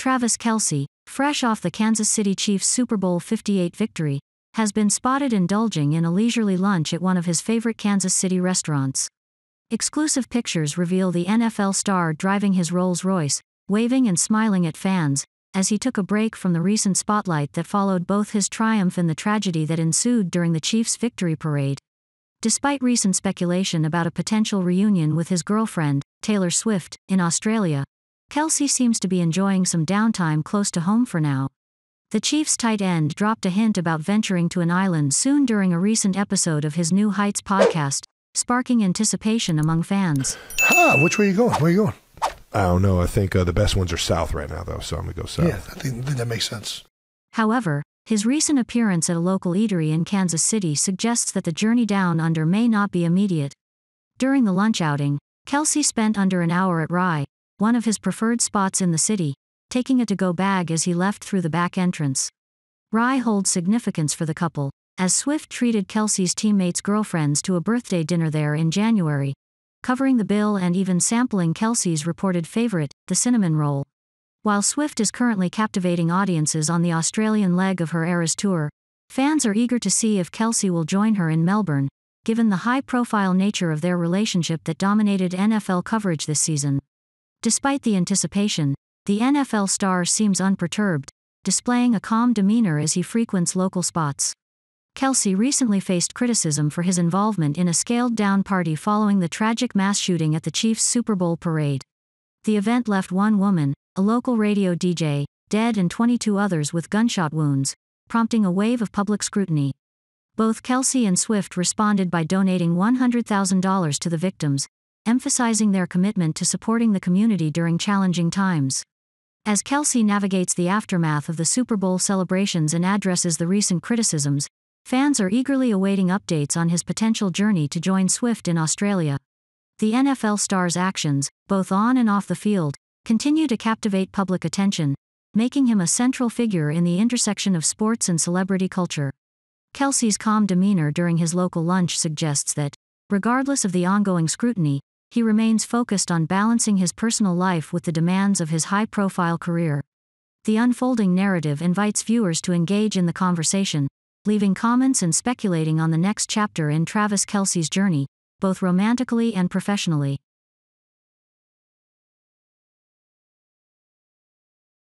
Travis Kelce, fresh off the Kansas City Chiefs Super Bowl 58 victory, has been spotted indulging in a leisurely lunch at one of his favorite Kansas City restaurants. Exclusive pictures reveal the NFL star driving his Rolls Royce, waving and smiling at fans, as he took a break from the recent spotlight that followed both his triumph and the tragedy that ensued during the Chiefs' victory parade. Despite recent speculation about a potential reunion with his girlfriend, Taylor Swift, in Australia, Kelce seems to be enjoying some downtime close to home for now. The Chiefs tight end dropped a hint about venturing to an island soon during a recent episode of his New Heights podcast, sparking anticipation among fans. Huh, which way are you going? Where are you going? I don't know. I think uh, the best ones are south right now, though, so I'm gonna go south. Yeah, I think, I think that makes sense. However, his recent appearance at a local eatery in Kansas City suggests that the journey down under may not be immediate. During the lunch outing, Kelce spent under an hour at Rye, one of his preferred spots in the city, taking a to go bag as he left through the back entrance. Rye holds significance for the couple, as Swift treated Kelce's teammates' girlfriends to a birthday dinner there in January, covering the bill and even sampling Kelce's reported favorite, the cinnamon roll. While Swift is currently captivating audiences on the Australian leg of her Eras tour, fans are eager to see if Kelce will join her in Melbourne, given the high profile nature of their relationship that dominated NFL coverage this season. Despite the anticipation, the NFL star seems unperturbed, displaying a calm demeanor as he frequents local spots. Kelce recently faced criticism for his involvement in a scaled down party following the tragic mass shooting at the Chiefs' Super Bowl parade. The event left one woman, a local radio DJ, dead and 22 others with gunshot wounds, prompting a wave of public scrutiny. Both Kelce and Swift responded by donating $100,000 to the victims, emphasizing their commitment to supporting the community during challenging times. As Kelce navigates the aftermath of the Super Bowl celebrations and addresses the recent criticisms, Fans are eagerly awaiting updates on his potential journey to join Swift in Australia. The NFL star's actions, both on and off the field, continue to captivate public attention, making him a central figure in the intersection of sports and celebrity culture. Kelce's calm demeanor during his local lunch suggests that, regardless of the ongoing scrutiny, he remains focused on balancing his personal life with the demands of his high profile career. The unfolding narrative invites viewers to engage in the conversation, leaving comments and speculating on the next chapter in Travis Kelce's journey, both romantically and professionally.